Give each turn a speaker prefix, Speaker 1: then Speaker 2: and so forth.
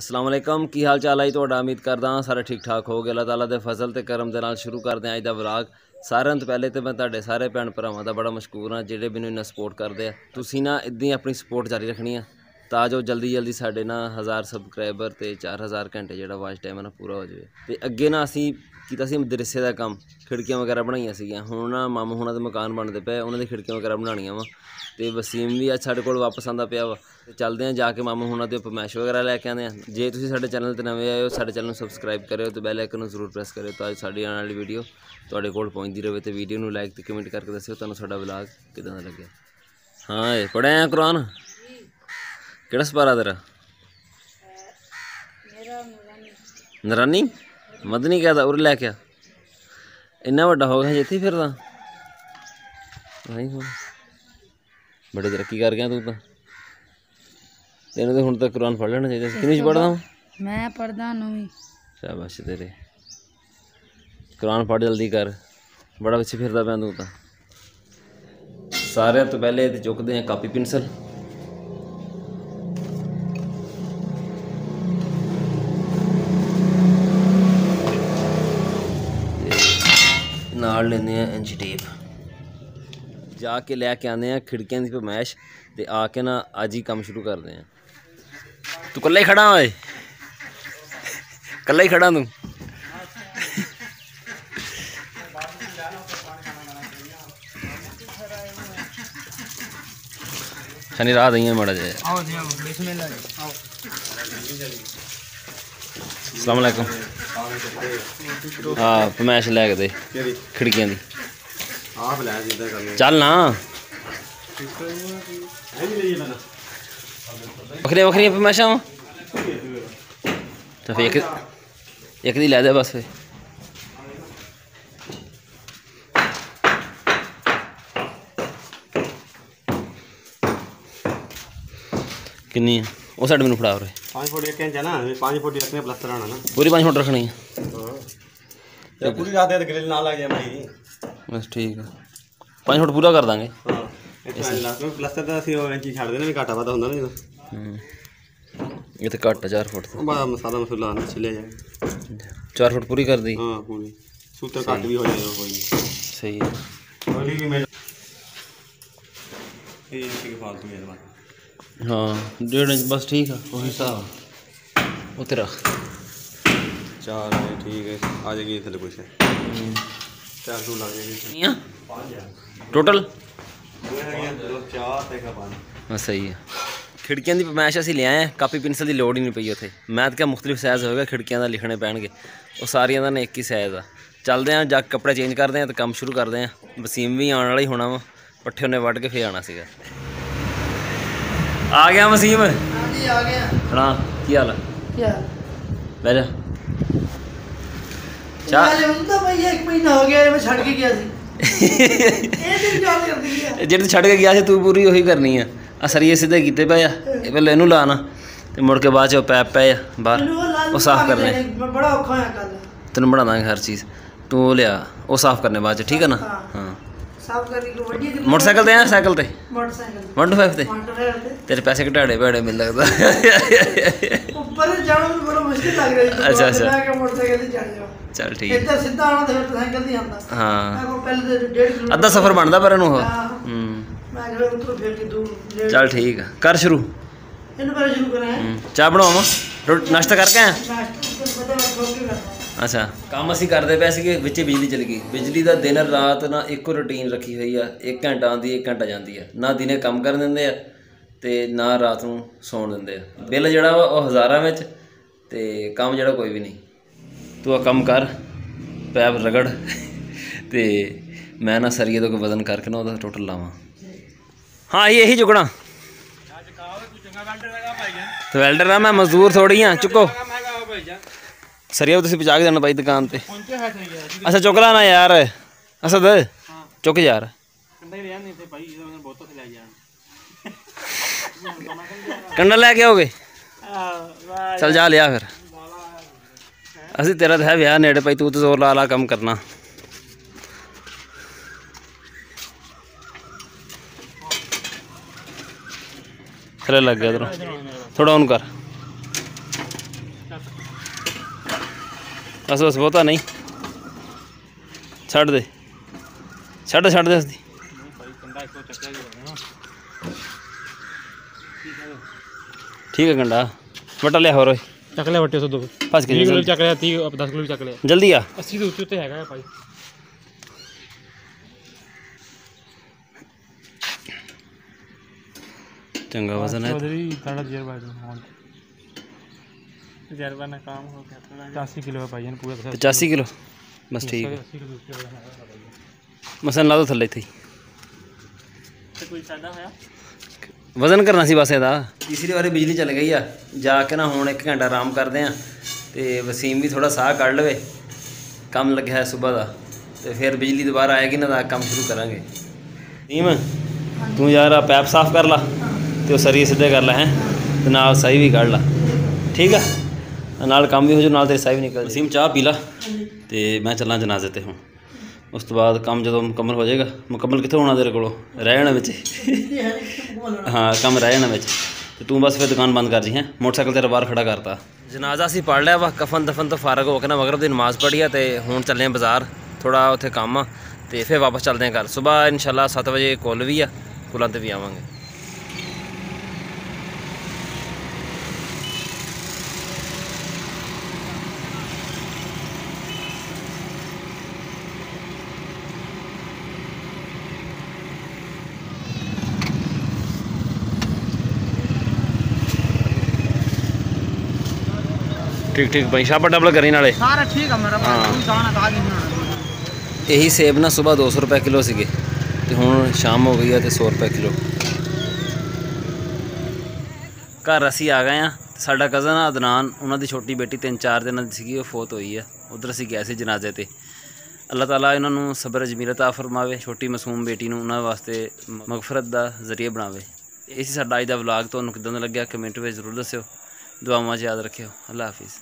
Speaker 1: ਅਸਲਾਮ ਅਲੈਕਮ, ਕੀ ਹਾਲ ਚਾਲ ਹੈ ਜੀ ਤੁਹਾਡਾ? ਉਮੀਦ ਕਰਦਾ ਹਾਂ ਸਾਰੇ ਠੀਕ ਠਾਕ ਹੋਗੇ ਅੱਲਾਹ ਤਾਲਾ ਦੇ ਫਜ਼ਲ ਤੇ ਕਰਮ ਦੇ ਨਾਲ ਸ਼ੁਰੂ ਕਰਦੇ ਹਾਂ ਅੱਜ ਦਾ ਵਲੌਗ। ਸਾਰਿਆਂ ਤੋਂ ਪਹਿਲੇ ਤੇ ਮੈਂ ਤੁਹਾਡੇ ਸਾਰੇ ਭੈਣ ਭਰਾਵਾਂ ਦਾ ਬੜਾ ਮਸ਼ਕੂਰ ਹਾਂ, ਜਿਹੜੇ ਮੈਨੂੰ ਇੰਨਾ ਸਪੋਰਟ ਕਰਦੇ ਆ। ਤੁਸੀਂ ਨਾ ਇਦਾਂ ਹੀ ਆਪਣੀ ਸਪੋਰਟ ਜਾਰੀ ਰੱਖਣੀ ਆ। ਤਾਂ ਜੋ ਜਲਦੀ ਜਲਦੀ ਸਾਡੇ ਨਾ 1000 ਸਬਸਕ੍ਰਾਈਬਰ ਤੇ 4000 ਘੰਟੇ ਜਿਹੜਾ ਵਾਚ ਟਾਈਮ ਹੈ ਨਾ ਪੂਰਾ ਹੋ ਜਾਵੇ। ਤੇ ਅੱਗੇ ਨਾ ਅਸੀਂ ਕੀਤਾ ਸੀ ਮਦਰਸੇ ਦਾ ਕੰਮ, ਖਿੜਕੀਆਂ ਵਗੈਰਾ ਬਣਾਈਆਂ ਸੀਗੀਆਂ। ਹੁਣ ਨਾ ਮਾਮੂ ਹੁਣਾਂ ਦੇ ਮਕਾਨ ਬਣਦੇ ਪਏ ਉਹਨਾਂ ਦੀ ਖਿੜਕੀਆਂ ਵਗੈਰਾ ਬਣਾਉਣੀਆਂ ਵਾ। ਤੇ ਵਸੀਮ ਵੀ ਅੱਜ ਸਾਡੇ ਕੋਲ ਵਾਪਸ ਆਂਦਾ ਪਿਆ ਵਾ। ਤੇ ਚੱਲਦੇ ਆ ਜਾ ਕੇ ਮਾਮੂ ਹੁਣਾਂ ਦੇ ਪਰਮੇਸ਼ ਵਗੈਰਾ ਲੈ ਕੇ ਆਉਂਦੇ ਆ। ਜੇ ਤੁਸੀਂ ਸਾਡੇ ਚੈਨਲ ਤੇ ਨਵੇਂ ਆਏ ਹੋ, ਸਾਡੇ ਚੈਨਲ ਨੂੰ ਸਬਸਕ੍ਰਾਈਬ ਕਰਿਓ ਤੇ ਬੈਲ ਆਈਕਨ ਨੂੰ ਜ਼ਰੂਰ ਪ੍ਰੈਸ ਕਰਿਓ ਤਾਂ ਜੋ ਸਾਡੀ ਆਉਣ ਵਾਲੀ ਵੀਡੀਓ ਤੁਹਾਡੇ ਕੋਲ ਪਹੁੰਚਦੀ ਰਹੇ ਤੇ ਵੀਡੀਓ ਨੂੰ ਲਾਈਕ ਤੇ ਕਮੈਂਟ ਕਰਕੇ ਦੱਸਿਓ, ਤੁਹਾਨੂੰ ਸਾਡਾ ਵਲੌਗ ਕਿਦਾਂ ਦਾ ਲੱਗਿਆ? ਹਾਂ ਇਹ ਪੜਿਆ ਕੁਰਾਨ? ਕਿਹੜਾ ਸਪਾਰਾ ਤੇਰਾ? ਨਰਾਨੀ। ਮਦਨੀ ਕਹਦਾ ਉਰੇ ਲੈ ਕੇ ਇੰਨਾ ਵੱਡਾ ਹੋ ਗਿਆ ਜਿੱਥੇ ਫਿਰਦਾ। ਨਹੀਂ ਹੁਣ। ਬੜੀ ਤਰੱਕੀ ਕਰ ਗਿਆ ਤੂੰ ਤਾਂ। ਤੈਨੂੰ ਤਾਂ ਹੁਣ ਤੱਕ ਕੁਰਾਨ ਪੜ੍ਹ ਲੈਣਾ ਚਾਹੀਦਾ ਸੀ। ਕਿੰਨੀ ਚ ਪੜਦਾ
Speaker 2: ਮੈਂ ਪੜਦਾ ਨੌਵੀਂ।
Speaker 1: ਸ਼ਾਬਾਸ਼ ਤੇਰੇ। ਕੁਰਾਨ ਪੜ੍ਹ ਜਲਦੀ ਕਰ। ਬੜਾ ਪਿੱਛੇ ਫਿਰਦਾ ਪਿਆ ਤੂੰ ਤਾਂ। ਸਾਰਿਆਂ ਤੋਂ ਪਹਿਲੇ ਤੇ ਚੁੱਕਦੇ ਆ ਕਾਪੀ ਪੈਨਸਲ। ਨਾਲ ਲੈਂਦੇ ਆ ਇੰਚ ਟੇਪ ਜਾ ਕੇ ਲੈ ਕੇ ਆਉਂਦੇ ਆ ਖਿੜਕੀਆਂ ਦੀ ਪਮੈਸ਼ ਤੇ ਆ ਕੇ ਨਾ ਅੱਜ ਹੀ ਕੰਮ ਸ਼ੁਰੂ ਕਰਦੇ ਆ ਤੂੰ ਇਕੱਲਾ ਹੀ ਖੜਾ ਓਏ ਇਕੱਲਾ ਹੀ ਖੜਾ ਤੂੰ ਸ਼ਨੀ ਰਾਤ ਆਈਆਂ ਮਾੜਾ ਜਿਹਾ
Speaker 2: ਆਓ ਜੀ ਬਿਸਮਿਲ੍ਲਾ ਆਓ
Speaker 1: ਅਸਲਾਮ ਅਲੈਕੁਮ ਹਾਂ ਪਮੈਸ਼ ਲੈ ਕੇ ਦੇ ਖਿੜਕੀਆਂ ਦੀ।
Speaker 3: ਆਪ ਲੈ ਜਿੱਦਾਂ ਕਰਨੀ
Speaker 1: ਚੱਲ ਨਾ। ਵੱਖਰੀਆਂ ਵੱਖਰੀਆਂ ਪਮੈਸ਼ਾਂ ਤਾਂ ਫੇਰ ਇੱਕ ਇੱਕ ਦੀ ਲੈ ਦੇ ਬਸ ਫੇ ਕਿੰਨੀ ਉਹ ਸਾਡੇ ਮੈਨੂੰ ਫੜਾ ਉਰੇ।
Speaker 3: 5 ਫੁੱਟ ਇੱਕ ਇੰਚ ਹੈ ਨਾ 5 ਫੁੱਟ ਹੀ ਰੱਖਣੇ ਪਲਸਤਰ ਆਣਾ ਨਾ।
Speaker 1: ਪੂਰੀ 5 ਫੁੱਟ ਰੱਖਣੀ ਆ।
Speaker 3: ਹਾਂ। ਤੇ ਪੂਰੀ ਰਾਤ ਦੇ ਗ੍ਰਿਲ ਨਾਲ ਲੱਗ ਗਿਆ ਭਾਈ
Speaker 1: ਬਸ ਠੀਕ ਆ। 5 ਫੁੱਟ ਪੂਰਾ ਕਰ ਦਾਂਗੇ।
Speaker 3: ਹਾਂ ਪਲਸਤਰ ਤਾਂ ਅਸੀਂ ਉਹ ਇੰਚ ਹੀ ਛੱਡ ਦੇਣਾ ਵੀ ਘਾਟਾ ਵਾਦਾ ਹੁੰਦਾ ਨਾ ਜਦੋਂ।
Speaker 1: ਹੂੰ। ਇਹ ਤੇ ਘੱਟ 4 ਫੁੱਟ
Speaker 3: ਉਹ ਬਾ ਮਸਾਲਾ ਮਸੂਲਾ ਨਾ ਛਿਲਿਆ ਜਾਏ।
Speaker 1: 4 ਫੁੱਟ ਪੂਰੀ ਕਰ ਦੀ
Speaker 3: ਹਾਂ ਪੂਰੀ। ਸੂਤਰ ਘੱਟ ਵੀ ਹੋ ਜਾਏਗਾ ਕੋਈ
Speaker 1: ਸਹੀ ਹੈ
Speaker 3: ਅਗਲੀ ਵੀ ਮਿਲ ਇਹ ਇੱਕ ਫਾਲਤੂ ਹੈ ਇਹਦਾ
Speaker 1: ਹਾਂ ਡੇਢ ਇੰਚ ਬਸ ਠੀਕ ਆ ਉਹੀ ਹਿਸਾਬ ਉੱਤੇ ਰੱਖ।
Speaker 3: ਚਾਰ ਹੈ ਠੀਕ ਹੈ ਆ ਜਾਏਗੀ ਥੱਲੇ ਕੁਛ। ਚਾਰ ਸੂ ਲੱਗ ਜਾਏਗੀ।
Speaker 1: ਆ ਟੋਟਲ
Speaker 3: ਉਹ ਤੇ ਪੰਜ
Speaker 1: ਹਾਂ ਸਹੀ ਹੈ ਖਿੜਕੀਆਂ ਦੀ ਪਮੈਸ਼ ਅਸੀਂ ਲਿਆਏ ਆ ਕਾਪੀ ਪੈਨਸਲ ਦੀ ਲੋੜ ਹੀ ਨਹੀਂ ਪਈ ਉੱਥੇ। ਮੈਂ ਤਾਂ ਕਿਹਾ ਮੁxtਲਿਫ ਸਾਈਜ਼ ਹੋਵੇਗਾ ਖਿੜਕੀਆਂ ਦਾ ਲਿਖਣੇ ਪੈਣਗੇ। ਉਹ ਸਾਰੀਆਂ ਦਾ ਨੇ ਇੱਕ ਹੀ ਸਾਈਜ਼ ਆ। ਚੱਲਦੇ ਆ ਜਾ ਕੱਪੜੇ ਚੇਂਜ ਕਰਦੇ ਆ ਤੇ ਕੰਮ ਸ਼ੁਰੂ ਕਰਦੇ ਆ। ਵਸੀਮ ਵੀ ਆਉਣ ਵਾਲਾ ਹੀ ਹੋਣਾ ਵਾ ਪੱਠੇ ਉਹਨੇ ਵੱਢ ਕੇ ਫੇਰ ਆਣਾ ਸੀਗਾ। ਆ ਗਿਆ ਵਸੀਮ?
Speaker 2: ਹਾਂਜੀ ਆ ਗਿਆ।
Speaker 1: ਹਾਂ ਕੀ ਹਾਲ
Speaker 2: ਕੀ ਹਾਲ
Speaker 1: ਬਹਿ ਜਾ। ਚਾਹ
Speaker 2: ਹੁਣ ਤਾਂ ਭਈ ਇੱਕ ਮਹੀਨਾ ਹੋ ਗਿਆ ਮੈਂ ਛੱਡ ਕੇ ਗਿਆ ਸੀ। ਇਹ ਦਿਨ ਯਾਦ ਕਰਦੀ ਆ?
Speaker 1: ਜਿਹੜੇ ਤੂੰ ਛੱਡ ਕੇ ਗਿਆ ਸੀ ਤੂੰ ਪੂਰੀ ਉਹੀ ਕਰਨੀ ਆ। ਆ ਸਰੀਏ ਸਿੱਧੇ ਕੀਤੇ ਪਏ ਆ। ਇਹ ਪਹਿਲੇ ਇਹਨੂੰ ਲਾਣਾ ਤੇ ਮੁੜ ਕੇ ਬਾਅਦ ਚ ਪੈਪ ਪਏ ਆ ਬਾਹਰ।
Speaker 2: ਉਹ
Speaker 1: ਸਾਫ਼ ਕਰਨੇ
Speaker 2: ਬੜਾ ਔਖਾ ਹੋਇਆ ਕੱਲ
Speaker 1: ਤੈਨੂੰ ਬਣਾ ਦਾਂਗੇ ਹਰ ਚੀਜ਼। ਤੂੰ ਉਹ ਲਿਆ ਉਹ ਸਾਫ਼ ਕਰਨੇ ਬਾਅਦ ਚ ਠੀਕ ਹੈ ਨਾ?
Speaker 2: ਹਾਂ। ਸਾਫ਼ ਕਰਨੀ
Speaker 1: ਮੋਟਰਸਾਈਕਲ ਤੇ ਆ ਸਾਈਕਲ ਤੇ?
Speaker 2: ਮੋਟਰਸਾਈਕਲ
Speaker 1: 125 ਤੇ?
Speaker 2: ਮੋਟਰਸਾਈਕਲ ਤੇ।
Speaker 1: ਤੇਰੇ ਪੈਸੇ ਘਟਾੜੇ ਭੈੜੇ ਮੈਨੂੰ ਲੱਗਦਾ।
Speaker 2: ਉੱਪਰ ਜਾਣਾ ਮੈਨੂੰ ਬੜਾ ਮੁਸ਼ਕਿਲ ਲੱਗ ਰਿਹਾ ਸੀ
Speaker 1: ਅੱਛਾ, ਅੱਛਾ।
Speaker 2: ਮੈਂ ਕਿ ਮੋਟਰਸਾਈਕਲ ਤੇ ਚੜ ਜਾਵਾਂ
Speaker 1: ਚੱਲ ਠੀਕ
Speaker 2: ਇੱਧਰ ਸਿੱਧਾ ਆਉਣਾ ਤੇ ਫਿਰ ਸਾਈਕਲ ਤੇ ਆਉਂਦਾ।
Speaker 1: ਹਾਂ।
Speaker 2: ਪਹਿਲੇ
Speaker 1: ਅੱਧਾ ਸਫ਼ਰ ਬਣਦਾ ਪਰ ਇਹਨੂੰ ਉਹ।
Speaker 2: ਹਾਂ। ਮੈਂ ਜਿਹੜਾ ਉੱਤੋਂ ਫਿਰ ਕੇ ਦੂਰ ਡੇਢ-
Speaker 1: ਚੱਲ ਠੀਕ ਆ। ਕਰ ਸ਼ੁਰੂ।
Speaker 2: ਇਹਨੂੰ ਪਹਿਲੇ ਸ਼ੁਰੂ ਕਰਾਂ।
Speaker 1: ਚਾਹ ਬਣਾਵਾਂ? ਨਾਸ਼ਤਾ ਕਰਕੇ ਆਇਆ?
Speaker 2: ਨਾਸ਼ਤਾ ਤੋਂ ਪਤਾ ਮੈਂ ਠੋਕ ਕੇ ਕਰਨਾ?
Speaker 1: ਅੱਛਾ। ਕੰਮ ਅਸੀਂ ਕਰਦੇ ਪਏ ਸੀਗੇ ਵਿੱਚ ਬਿਜਲੀ ਚਲੀ ਗਈ। ਬਿਜਲੀ ਦਾ ਦਿਨ ਰਾਤ ਨਾ ਇੱਕੋ ਰੁਟੀਨ ਰੱਖੀ ਹੋਈ ਆ। 1 ਘੰਟਾ ਆਉਂਦੀ 1 ਘੰਟਾ ਜਾਂਦੀ ਆ। ਨਾ ਦਿਨੇ ਕੰਮ ਕਰਨ ਦਿੰਦੇ ਆ ਤੇ ਨਾ ਰਾਤ ਨੂੰ ਸੌਣ ਦਿੰਦੇ ਆ। ਬਿੱਲ ਜਿਹੜਾ ਵਾ ਉਹ ਹਜ਼ਾਰਾਂ ਵਿੱਚ ਤੇ ਕੰਮ ਜਿਹੜਾ ਕੋਈ ਵੀ ਨਹੀਂ। ਤੂੰ ਆ ਕੰਮ ਕਰ ਪੈਪ ਰਗੜ ਤੇ ਮੈਂ ਨਾ ਸਰੀਏ ਤੋਂ ਕੋਈ ਵਜ਼ਨ ਕਰਕੇ ਨਾ ਉਹਦਾ ਟੋਟਲ ਲਾਵਾਂ। ਹਾਂ ਇਹ ਇਹੀ ਚੁਕਣਾ। ਤੇ ਵੈਲਡਰ ਆ ਮੈਂ ਮਜ਼ਦੂਰ ਥੋੜੀ ਆ ਚੁੱਕੋ। ਸਰੀਆ ਤੁਸੀਂ ਪਹੁੰਚਾ ਕੇ ਦੇਣਾ ਬਾਈ ਦੁਕਾਨ ਤੇ ਅੱਛਾ ਚੁੱਕ ਲਾ ਨਾ ਯਾਰ ਅਸਦ ਚੁੱਕ ਯਾਰ ਕੰਡਾ ਲੈ ਕੇ ਆਓਗੇ ਚਲ ਜਾ ਲਿਆ ਫਿਰ ਅਸੀਂ ਤੇਰਾ ਤਾਂ ਹੈ ਵਿਆਹ ਨੇੜੇ ਪਈ ਤੂੰ ਤੇ ਜ਼ੋਰ ਲਾ ਲਾ ਕੰਮ ਕਰਨਾ ਥੱਲੇ ਲੱਗ ਗਿਆ ਇਧਰੋਂ ਥੋੜਾ ਉਹਨੂੰ ਕਰ ਬਸ ਬਸ ਬਹੁਤਾ ਨਹੀਂ। ਛੱਡ ਦੇ। ਛੱਡ ਛੱਡ ਦੇ ਉਸਦੀ। ਠੀਕ ਹੈ ਗੰਡਾ। ਵਟਾ ਲਿਆ ਹੋਰ ਓਏ।
Speaker 4: ਚੱਕ ਲਿਆ ਵੱਟੇ ਤੋਂ ਦੋ।
Speaker 1: ਭੱਜ ਕੇ
Speaker 4: 20 ਕਿਲੋ
Speaker 1: ਜਲਦੀ।
Speaker 4: ਚੱਕ ਲਿਆ 30 10 ਕਿਲੋ ਚੱਕ ਲਿਆ।
Speaker 1: ਜਲਦੀ ਆ।
Speaker 4: 80 ਦੇ ਉੱਤੇ ਉੱਤੇ ਹੈਗਾ ਭਾਈ।
Speaker 1: ਚੰਗਾ ਵਜ਼ਨ ਹੈ।
Speaker 4: ਚੌਧਰੀ ਸਾਡਾ ਤਜਰਬਾ ਹੈ ਹੁਣ ਤਜਰਬਾ ਨਾਲ ਕੰਮ ਹੋ ਗਿਆ ਥੋੜਾ 80 ਕਿਲੋ ਹੈ ਭਾਈ ਇਹਨੂੰ ਪੂਰਾ
Speaker 1: 85 ਕਿਲੋ? ਬਸ ਠੀਕ ਹੈ।
Speaker 4: 80 ਕਿਲੋ ਉੱਤੇ ਵਜਨ ਹੈਗਾ ਭਾਈ।
Speaker 1: ਮਸਨ ਲਾ ਦੋ ਥੱਲੇ ਇੱਥੇ ਹੀ।
Speaker 4: ਤੇ ਕੋਈ ਸਾਦਾ ਹੋਇਆ?
Speaker 1: ਵਜ਼ਨ ਕਰਨਾ ਸੀ ਬਸ ਇਹਦਾ। ਤੀਸਰੀ ਵਾਰੀ ਬਿਜਲੀ ਚੱਲ ਗਈ ਆ। ਜਾ ਕੇ ਨਾ ਹੁਣ 1 ਘੰਟਾ ਆਰਾਮ ਕਰਦੇ ਆ ਤੇ ਵਸੀਮ ਵੀ ਥੋੜਾ ਸਾਹ ਕੱਢ ਲਵੇ। ਕੰਮ ਲੱਗਿਆ ਹੈ ਸਵੇਰ ਦਾ। ਤੇ ਫਿਰ ਬਿਜਲੀ ਦੁਬਾਰਾ ਆਏਗੀ ਨਾ ਤਾਂ ਕੰਮ ਸ਼ੁਰੂ ਕਰਾਂਗੇ। ਟੀਮ ਤੂੰ ਯਾਰ ਆ ਪੈਪ ਸਾਫ਼ ਕਰ ਲਾ ਤੇ ਉਹ ਸਰੀਏ ਸਿੱਧੇ ਕਰ ਲੈ ਹੈ। ਤੇ ਨਾਲ ਸਹੀ ਵੀ ਕੱਢ ਲਾ। ਠੀਕ ਆ? ਨਾਲ ਕੰਮ ਵੀ ਹੋ ਜੂ ਨਾਲ ਤੇਰੀ ਸਹੀ ਵੀ ਨਿਕਲ ਵਸੀਮ ਚਾਹ ਪੀ ਲਾ ਤੇ ਮੈਂ ਚੱਲਾਂ ਜਨਾਜ਼ੇ ਤੇ ਹੁਣ। ਉਸ ਤੋਂ ਬਾਅਦ ਕੰਮ ਜਦੋਂ ਮੁਕੰਮਲ ਹੋ ਜਾਏਗਾ ਮੁਕੰਮਲ ਕਿੱਥੋਂ ਹੋਣਾ ਤੇਰੇ ਕੋਲੋਂ? ਰਹਿ ਜਾਣਾ ਵਿੱਚ। ਹਾਂ ਕੰਮ ਰਹਿ ਜਾਣਾ ਵਿੱਚ। ਤੇ ਤੂੰ ਬਸ ਫਿਰ ਦੁਕਾਨ ਬੰਦ ਕਰ ਜੀ ਹੈ? ਮੋਟਰਸਾਈਕਲ ਤੇਰਾ ਬਾਹਰ ਖੜਾ ਕਰਤਾ। ਜਨਾਜ਼ਾ ਅਸੀਂ ਪੜ ਲਿਆ ਵਾ ਕਫਨ ਦਫਨ ਤੋਂ ਫਾਰਗ ਹੋ ਕੇ ਨਾ ਮਗਰਬ ਦੀ ਨਮਾਜ਼ ਪੜ੍ਹੀ ਆ ਤੇ ਹੁਣ ਚੱਲੇ ਆ ਬਾਜ਼ਾਰ ਥੋੜਾ ਉੱਥੇ ਕੰਮ ਆ। ਤੇ ਫਿਰ ਵਾਪਸ ਚੱਲਦੇ ਆ ਘਰ। ਸਵੇਰ ਇਨਸ਼ਾਅੱਲਾ 7 ਵਜੇ ਕੁੱਲ ਵੀ ਆ ਕੁਲਾਂ ਤੇ ਵੀ ਆਵਾਂਗੇ। ਠੀਕ ठीक भाई शाबा डबल करी
Speaker 2: नाले सारा ठीक है
Speaker 1: मेरा
Speaker 2: ਕੋਈ ਦਾਣਾ ਦਾਜ ਨਹੀਂ ਬਣਾਉਣਾ।
Speaker 1: ਇਹੀ ਸੇਬ ਨਾ ਸਵੇਰ 200 ਰੁਪਏ ਕਿਲੋ ਸੀਗੇ ਤੇ ਹੁਣ ਸ਼ਾਮ ਹੋ ਗਈ ਆ ਤੇ 100 ਰੁਪਏ ਕਿਲੋ। ਘਰ ਅਸੀਂ ਆ ਗਏ ਆ ਸਾਡਾ ਕਜ਼ਨ ਆ ਅਦਨਾਨ ਉਹਨਾਂ ਦੀ ਛੋਟੀ ਬੇਟੀ 3-4 ਦਿਨਾਂ ਦੀ ਸੀਗੀ ਉਹ ਫੋਤ ਹੋਈ ਆ। ਉਧਰ ਅਸੀਂ ਗਏ ਸੀ ਜਨਾਜ਼ੇ ਤੇ। ਅੱਲਾਹ ਤਾਲਾ ਇਹਨਾਂ ਨੂੰ ਸਬਰ ਅਜਮੀਰਤ ਆ ਫਰਮਾਵੇ ਛੋਟੀ ਮਾਸੂਮ ਬੇਟੀ ਨੂੰ ਉਹਨਾਂ ਵਾਸਤੇ ਮਗਫਰਤ ਦਾ ਜ਼ਰੀਆ ਬਣਾਵੇ। ਇਹ ਸੀ ਸਾਡਾ ਅੱਜ ਦਾ ਵਲੌਗ ਤੁਹਾਨੂੰ ਕਿਦਾਂ ਦਾ ਲੱਗਿਆ? ਕਮੈਂਟ ਵਿੱਚ ਜ਼ਰੂਰ ਦੱਸਿਓ। ਦੁਆਵਾਂ 'ਚ ਯਾਦ ਰੱਖਿਓ। ਅੱਲਾ ਹਾਫਿਜ਼।